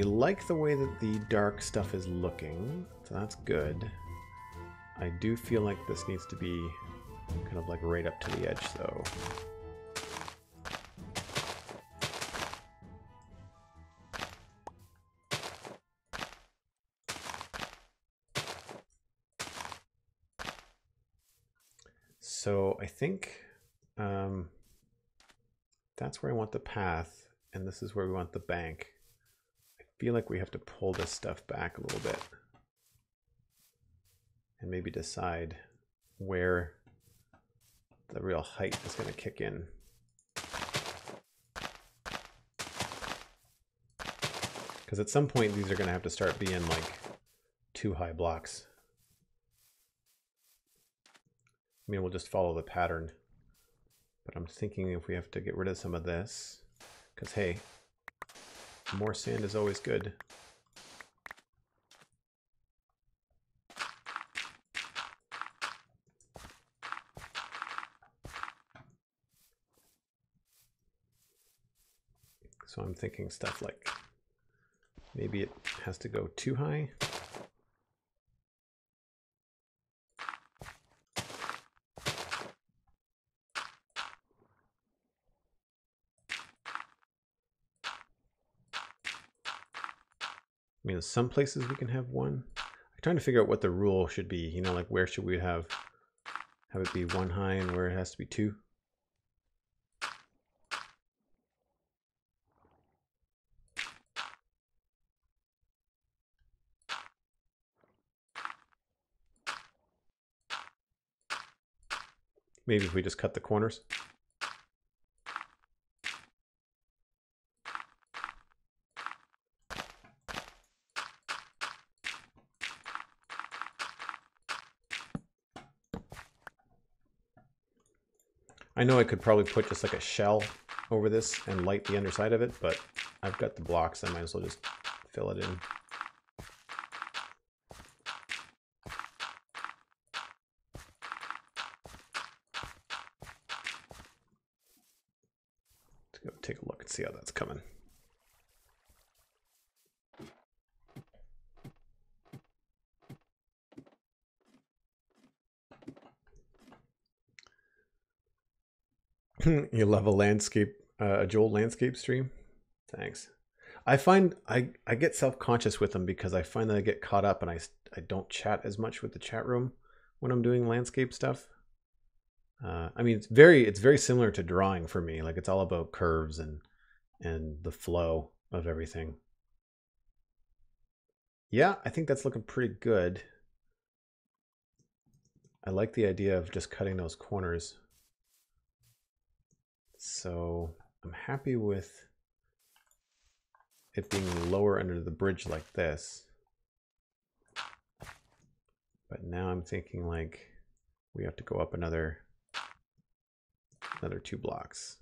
we like the way that the dark stuff is looking, so that's good. I do feel like this needs to be kind of like right up to the edge, though. So I think um, that's where I want the path, and this is where we want the bank. Feel like we have to pull this stuff back a little bit and maybe decide where the real height is going to kick in. Because at some point these are going to have to start being like two high blocks. I mean, we'll just follow the pattern. But I'm thinking if we have to get rid of some of this, because hey, more sand is always good. So I'm thinking stuff like maybe it has to go too high. Some places we can have one. I'm trying to figure out what the rule should be. You know, like where should we have have it be one high and where it has to be two? Maybe if we just cut the corners. I know I could probably put just like a shell over this and light the underside of it, but I've got the blocks. I might as well just fill it in. Let's go take a look and see how that's coming. you love a landscape, uh, a Joel landscape stream. Thanks. I find I I get self conscious with them because I find that I get caught up and I I don't chat as much with the chat room when I'm doing landscape stuff. Uh, I mean, it's very it's very similar to drawing for me. Like it's all about curves and and the flow of everything. Yeah, I think that's looking pretty good. I like the idea of just cutting those corners. So I'm happy with it being lower under the bridge like this. But now I'm thinking like we have to go up another another two blocks.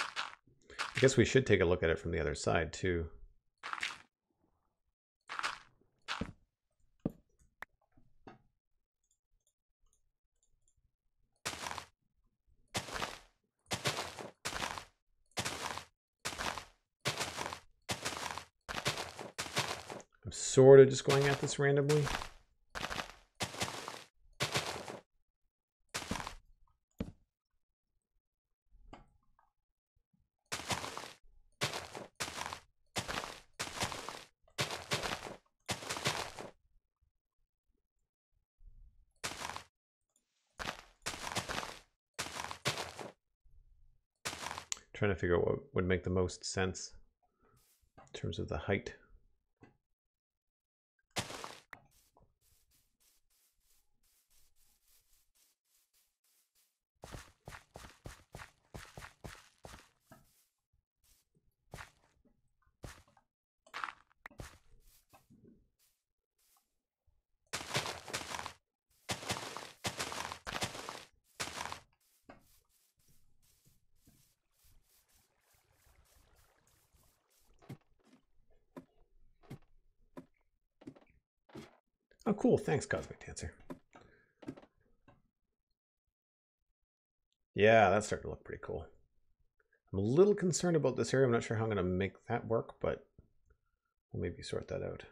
I guess we should take a look at it from the other side too. I'm sort of just going at this randomly. Trying to figure out what would make the most sense in terms of the height. Oh, cool. Thanks, Cosmic Dancer. Yeah, that's starting to look pretty cool. I'm a little concerned about this area. I'm not sure how I'm going to make that work, but we'll maybe sort that out.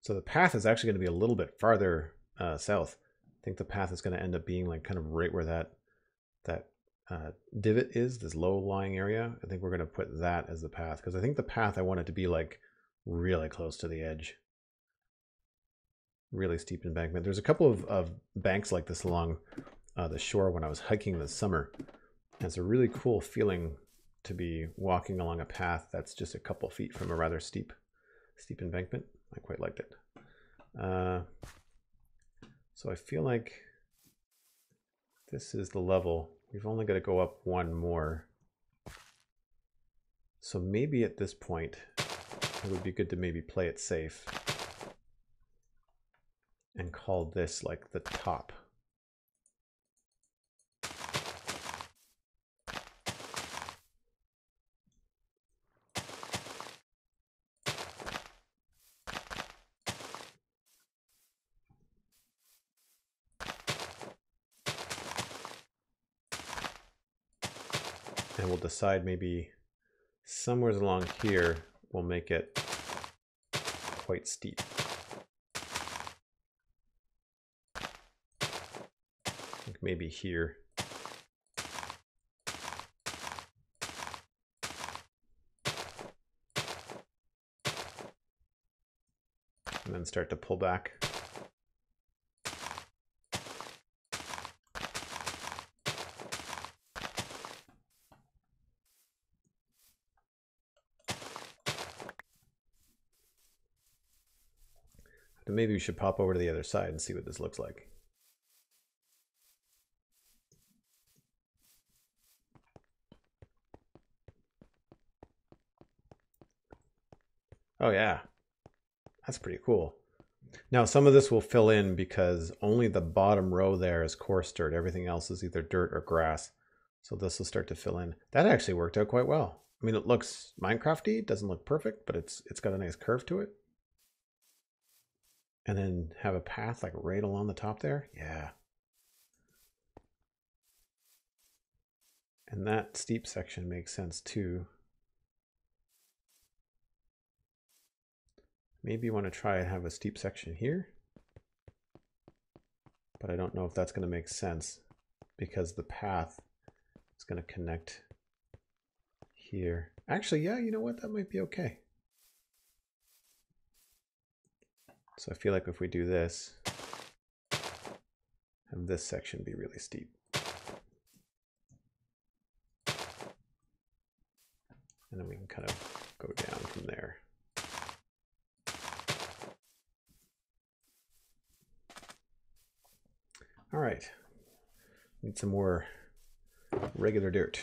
So the path is actually going to be a little bit farther uh, south. I think the path is going to end up being like kind of right where that that uh, divot is, this low-lying area. I think we're going to put that as the path because I think the path I want it to be like really close to the edge. Really steep embankment. There's a couple of, of banks like this along uh, the shore when I was hiking this summer. And it's a really cool feeling to be walking along a path that's just a couple feet from a rather steep steep embankment. I quite liked it. Uh, so I feel like this is the level. We've only got to go up one more. So maybe at this point, it would be good to maybe play it safe and call this like the top. And we'll decide maybe somewhere along here, we'll make it quite steep. Maybe here. And then start to pull back. maybe we should pop over to the other side and see what this looks like. Oh yeah, that's pretty cool. Now some of this will fill in because only the bottom row there is coarse dirt. Everything else is either dirt or grass. So this will start to fill in. That actually worked out quite well. I mean, it looks Minecrafty. Doesn't look perfect, but it's it's got a nice curve to it and then have a path like right along the top there. Yeah. And that steep section makes sense too. Maybe you want to try and have a steep section here. But I don't know if that's going to make sense because the path is going to connect here. Actually, yeah, you know what? That might be okay. So I feel like if we do this, have this section be really steep. And then we can kind of go down from there. All right, need some more regular dirt.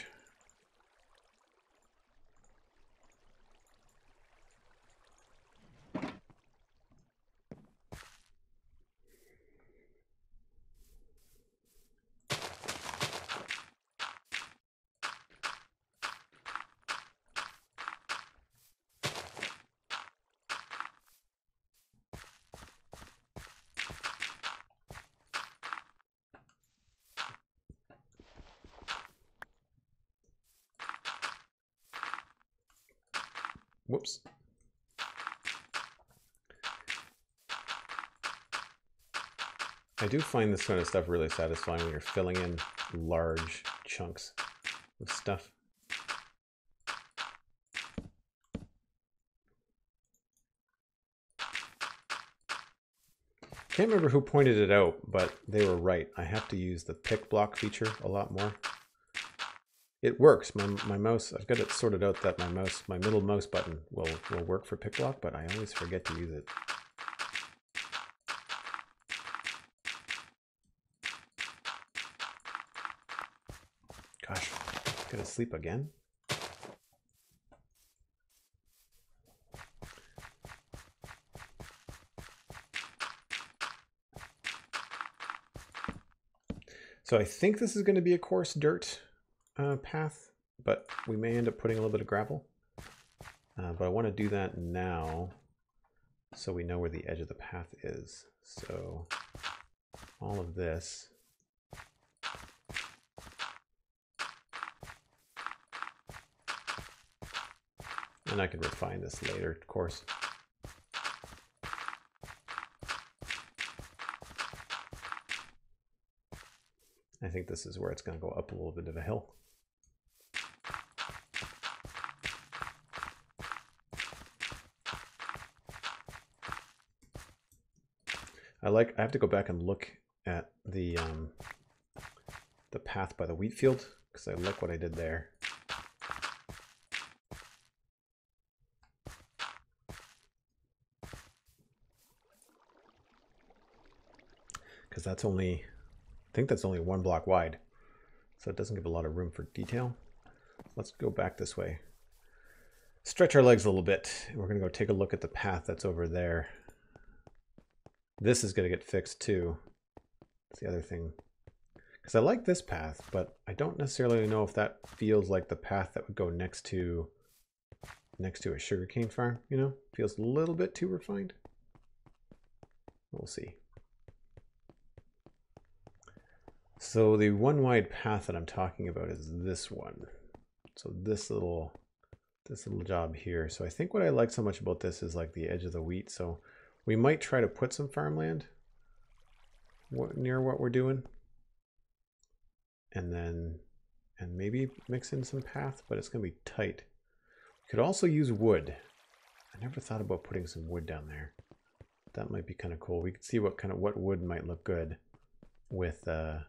Whoops. I do find this kind of stuff really satisfying when you're filling in large chunks of stuff. Can't remember who pointed it out, but they were right. I have to use the pick block feature a lot more. It works. My, my mouse, I've got it sorted out that my mouse, my middle mouse button will, will work for pick block, but I always forget to use it. Gosh, gonna sleep again? So I think this is going to be a coarse dirt uh, path, but we may end up putting a little bit of gravel. Uh, but I want to do that now so we know where the edge of the path is. So all of this and I can refine this later, of course. I think this is where it's going to go up a little bit of a hill. I like, I have to go back and look at the, um, the path by the wheat field because I like what I did there. Because that's only, I think that's only one block wide. So it doesn't give a lot of room for detail. Let's go back this way. Stretch our legs a little bit. We're going to go take a look at the path that's over there. This is going to get fixed too. That's the other thing. Because I like this path, but I don't necessarily know if that feels like the path that would go next to next to a sugarcane farm, you know? Feels a little bit too refined. We'll see. So the one wide path that I'm talking about is this one. So this little this little job here. So I think what I like so much about this is like the edge of the wheat. So we might try to put some farmland near what we're doing. And then, and maybe mix in some path, but it's going to be tight. We could also use wood. I never thought about putting some wood down there. That might be kind of cool. We could see what kind of, what wood might look good with, uh,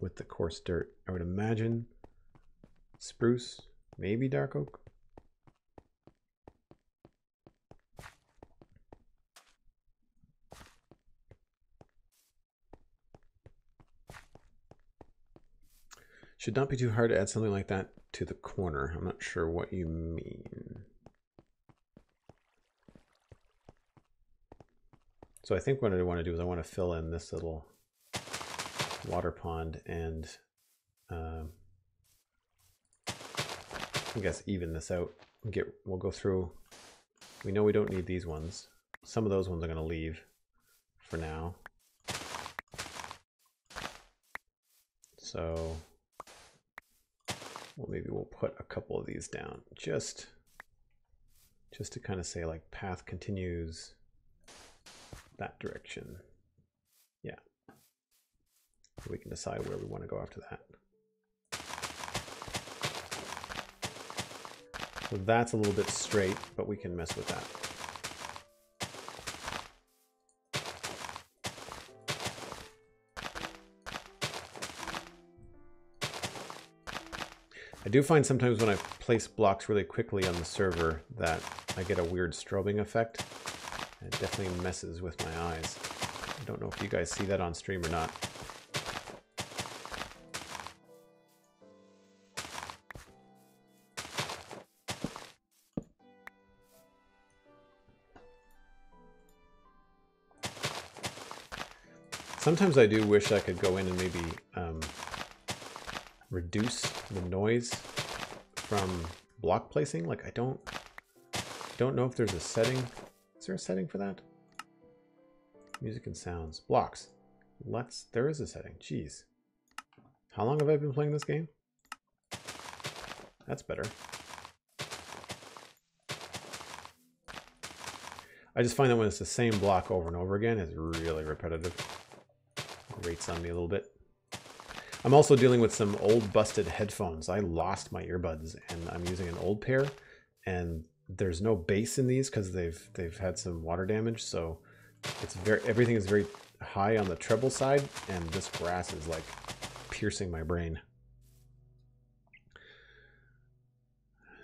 with the coarse dirt. I would imagine spruce, maybe dark oak. Should not be too hard to add something like that to the corner. I'm not sure what you mean. So I think what I want to do is I want to fill in this little water pond and uh, I guess even this out. Get we'll go through. We know we don't need these ones. Some of those ones are going to leave for now. So well, maybe we'll put a couple of these down just, just to kind of say like path continues that direction. Yeah. We can decide where we want to go after that. So that's a little bit straight, but we can mess with that. Do find sometimes when I place blocks really quickly on the server that I get a weird strobing effect. It definitely messes with my eyes. I don't know if you guys see that on stream or not. Sometimes I do wish I could go in and maybe um, reduce the noise from block placing. Like I don't don't know if there's a setting. Is there a setting for that? Music and sounds. Blocks. Let's there is a setting. Jeez. How long have I been playing this game? That's better. I just find that when it's the same block over and over again, it's really repetitive. Grates on me a little bit. I'm also dealing with some old busted headphones. I lost my earbuds and I'm using an old pair and there's no bass in these because they've they've had some water damage. So it's very everything is very high on the treble side and this grass is like piercing my brain.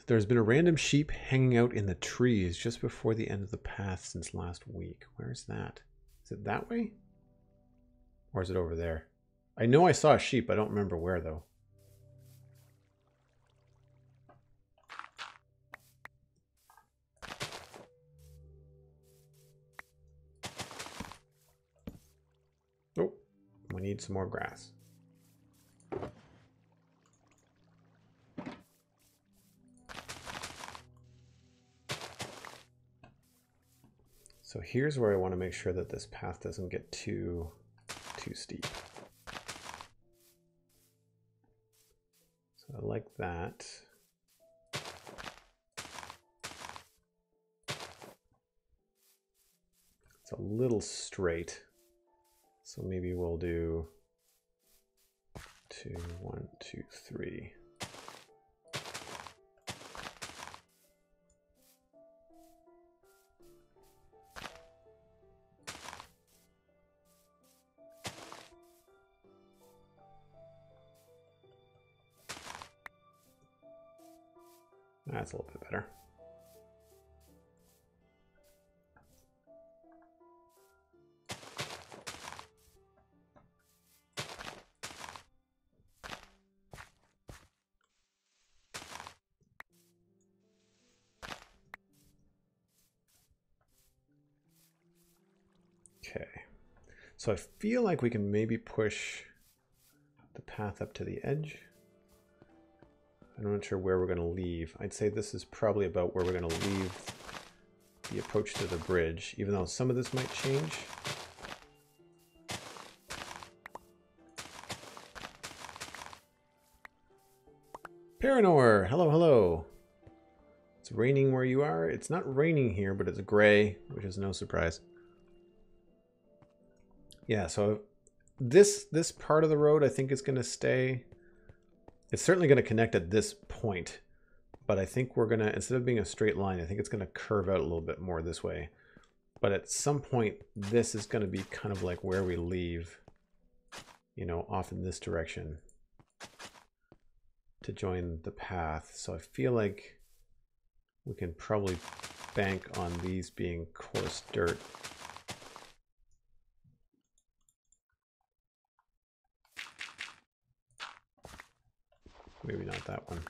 There's been a random sheep hanging out in the trees just before the end of the path since last week. Where's that? Is it that way? Or is it over there? I know I saw a sheep. I don't remember where, though. Oh, we need some more grass. So here's where I want to make sure that this path doesn't get too, too steep. I like that. It's a little straight. So maybe we'll do two, one, two, three. That's a little bit better. Okay, so I feel like we can maybe push the path up to the edge. I'm not sure where we're going to leave. I'd say this is probably about where we're going to leave the approach to the bridge, even though some of this might change. Paranor, hello, hello. It's raining where you are. It's not raining here, but it's gray, which is no surprise. Yeah, so this this part of the road I think is going to stay it's certainly going to connect at this point, but I think we're going to, instead of being a straight line, I think it's going to curve out a little bit more this way. But at some point, this is going to be kind of like where we leave, you know, off in this direction to join the path. So I feel like we can probably bank on these being coarse dirt Maybe not that one.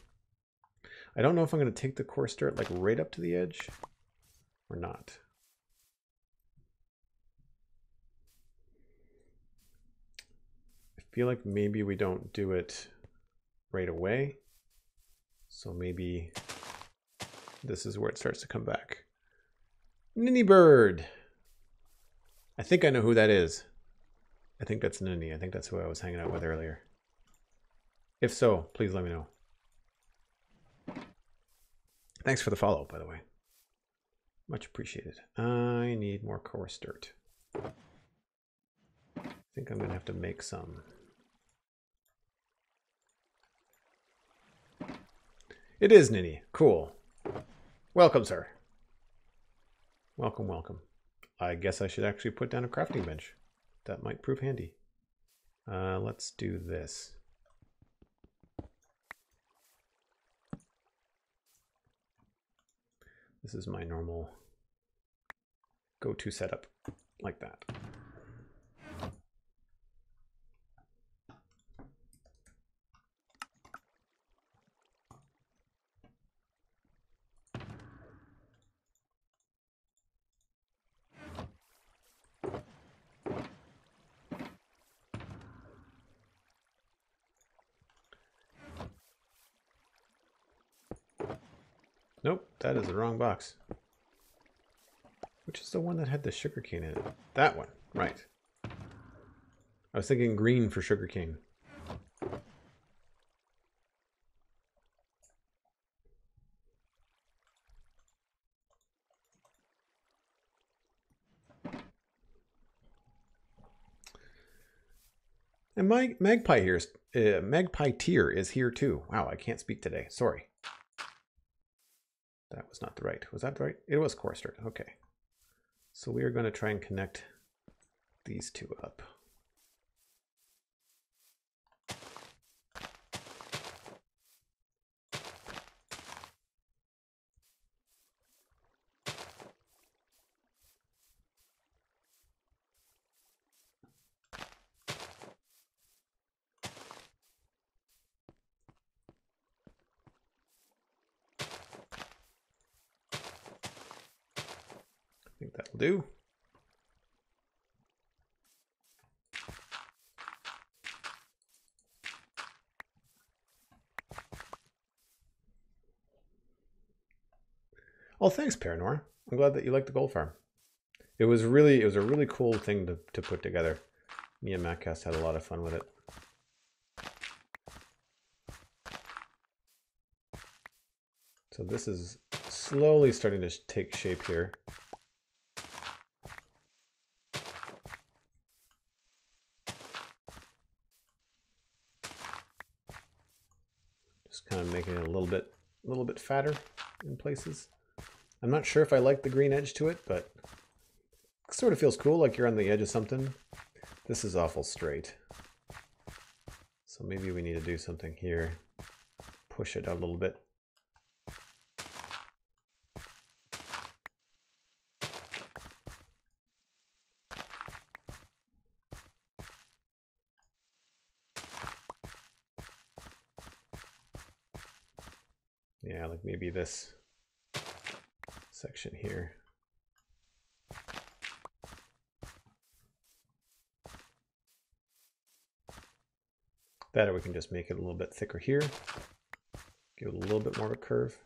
I don't know if I'm going to take the coarse dirt like right up to the edge or not. I feel like maybe we don't do it right away. So maybe this is where it starts to come back. Ninny Bird. I think I know who that is. I think that's Ninny. I think that's who I was hanging out with earlier. If so, please let me know. Thanks for the follow, by the way. Much appreciated. I need more coarse dirt. I think I'm going to have to make some. It is Ninny. Cool. Welcome, sir. Welcome, welcome. I guess I should actually put down a crafting bench. That might prove handy. Uh, let's do this. This is my normal go-to setup like that. That is the wrong box. Which is the one that had the sugarcane in it? That one, right. I was thinking green for sugarcane. And my magpie here, uh, magpie tier is here too. Wow, I can't speak today. Sorry. That was not the right. Was that right? It was coarse dirt. Okay. So we are going to try and connect these two up. do. Oh, thanks, Paranor. I'm glad that you like the gold farm. It was really, it was a really cool thing to, to put together. Me and Mattcast had a lot of fun with it. So this is slowly starting to take shape here. Just kind of making it a little bit, a little bit fatter in places. I'm not sure if I like the green edge to it, but it sort of feels cool, like you're on the edge of something. This is awful straight. So maybe we need to do something here. Push it out a little bit. Yeah, like maybe this section here. That or we can just make it a little bit thicker here. Give it a little bit more of a curve.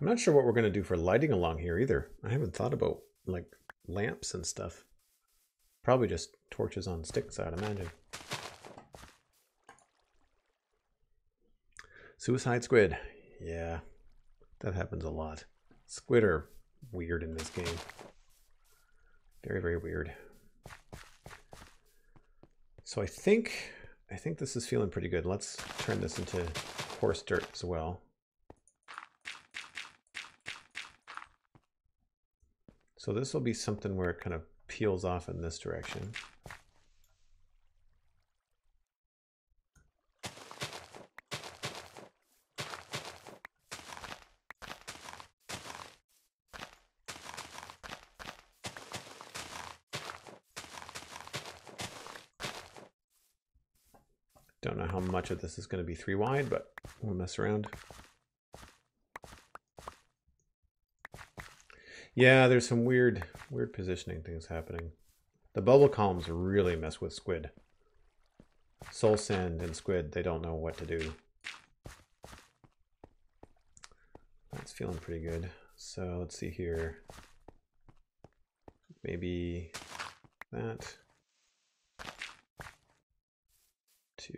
I'm not sure what we're going to do for lighting along here either. I haven't thought about like lamps and stuff. Probably just torches on sticks, I'd imagine. Suicide squid. Yeah, that happens a lot. Squid are weird in this game. Very, very weird. So I think I think this is feeling pretty good. Let's turn this into coarse dirt as well. So this will be something where it kind of peels off in this direction. Don't know how much of this is going to be three wide, but we'll mess around. Yeah, there's some weird, weird positioning things happening. The bubble columns really mess with squid. Soul Sand and squid, they don't know what to do. That's feeling pretty good. So let's see here. Maybe that. Two.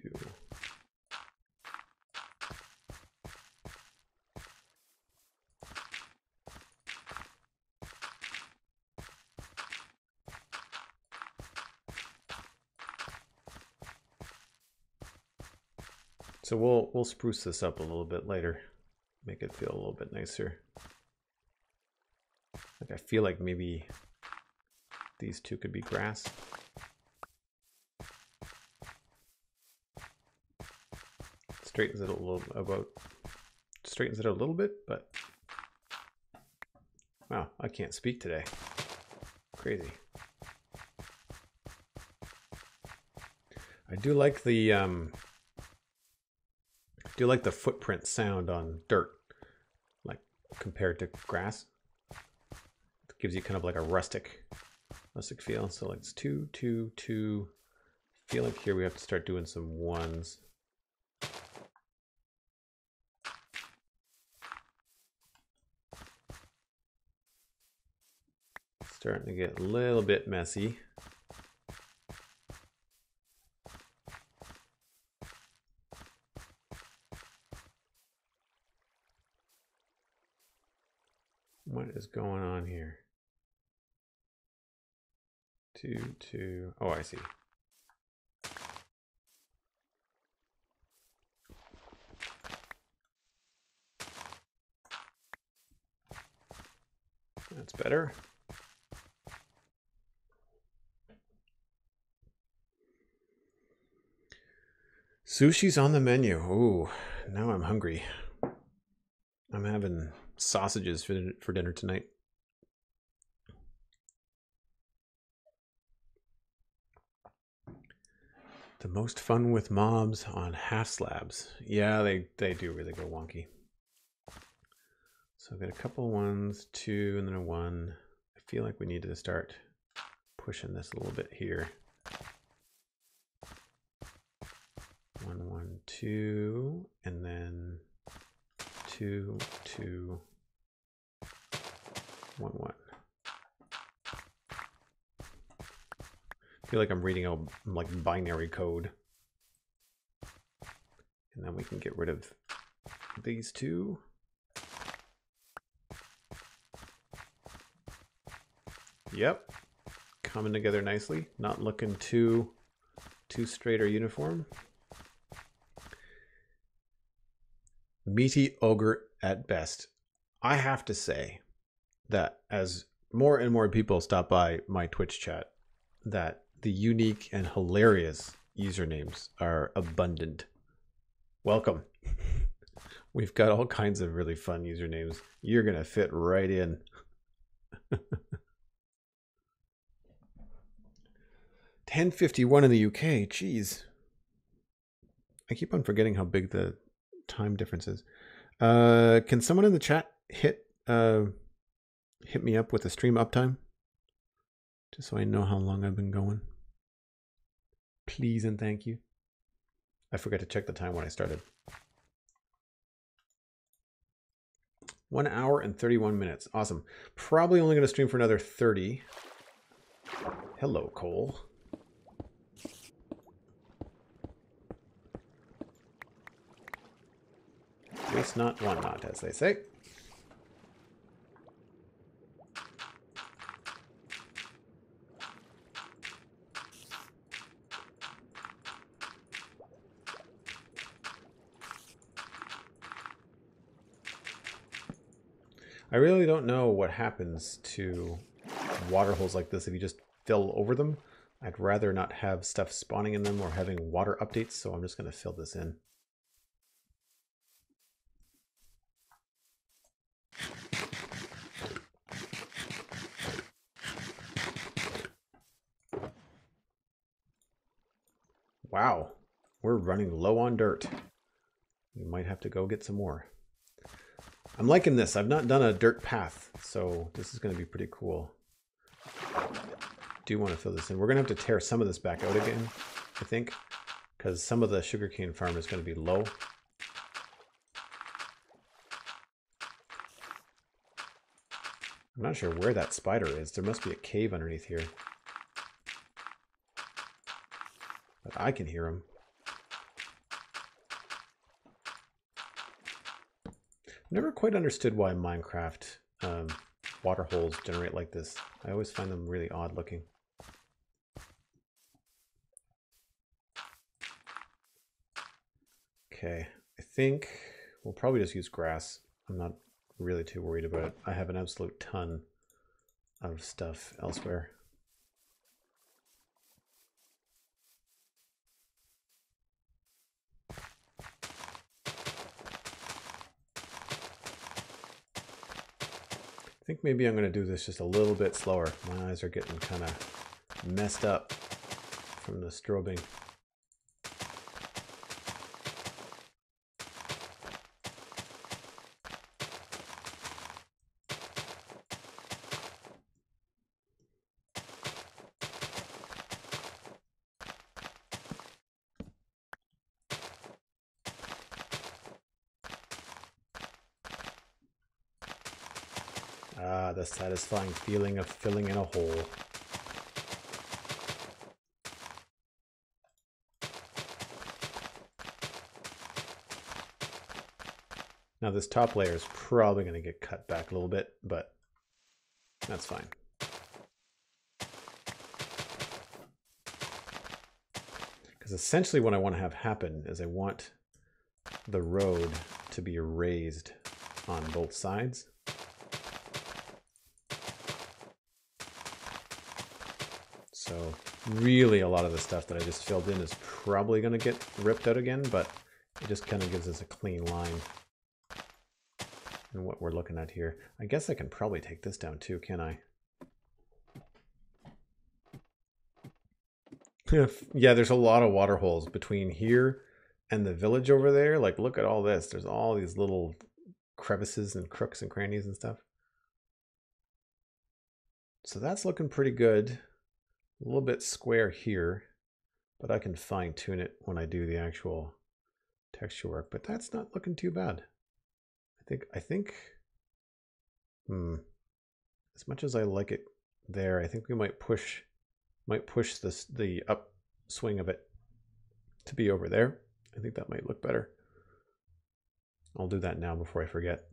So we'll we'll spruce this up a little bit later. Make it feel a little bit nicer. Like I feel like maybe these two could be grass. Straightens it a little about straightens it a little bit, but wow, I can't speak today. Crazy. I do like the um do you like the footprint sound on dirt, like compared to grass? It gives you kind of like a rustic, rustic feel. So it's two, two, two. I feel like here we have to start doing some ones. Starting to get a little bit messy. Is going on here? Two, two. Oh, I see. That's better. Sushi's on the menu. Ooh, now I'm hungry. I'm having sausages for, for dinner tonight. The most fun with mobs on half slabs. Yeah, they, they do really go wonky. So I've got a couple ones, two, and then a one. I feel like we need to start pushing this a little bit here. One, one, two, and then two, two, one, one. I feel like I'm reading a like binary code. And then we can get rid of these two. Yep. Coming together nicely. Not looking too too straight or uniform. Meaty ogre at best. I have to say that as more and more people stop by my Twitch chat, that the unique and hilarious usernames are abundant. Welcome. We've got all kinds of really fun usernames. You're going to fit right in. 1051 in the UK. Jeez. I keep on forgetting how big the time difference is. Uh, can someone in the chat hit uh, hit me up with the stream uptime? Just so I know how long I've been going. Please and thank you. I forgot to check the time when I started. One hour and 31 minutes. Awesome. Probably only going to stream for another 30. Hello, Cole. Waste not, want not, as they say. I really don't know what happens to water holes like this if you just fill over them. I'd rather not have stuff spawning in them or having water updates, so I'm just going to fill this in. Wow, we're running low on dirt. We might have to go get some more. I'm liking this. I've not done a dirt path, so this is going to be pretty cool. Do want to fill this in. We're going to have to tear some of this back out again, I think, because some of the sugarcane farm is going to be low. I'm not sure where that spider is. There must be a cave underneath here. But I can hear him. Never quite understood why Minecraft um, water holes generate like this. I always find them really odd looking. Okay, I think we'll probably just use grass. I'm not really too worried about it. I have an absolute ton of stuff elsewhere. I think maybe I'm going to do this just a little bit slower. My eyes are getting kind of messed up from the strobing. Ah, the satisfying feeling of filling in a hole. Now this top layer is probably going to get cut back a little bit, but that's fine. Because essentially what I want to have happen is I want the road to be raised on both sides. So really a lot of the stuff that I just filled in is probably going to get ripped out again, but it just kind of gives us a clean line and what we're looking at here. I guess I can probably take this down too, can I? yeah, there's a lot of water holes between here and the village over there. Like, look at all this. There's all these little crevices and crooks and crannies and stuff. So that's looking pretty good. A little bit square here, but I can fine tune it when I do the actual texture work, but that's not looking too bad. I think, I think, hmm, as much as I like it there, I think we might push, might push this, the up swing of it to be over there. I think that might look better. I'll do that now before I forget.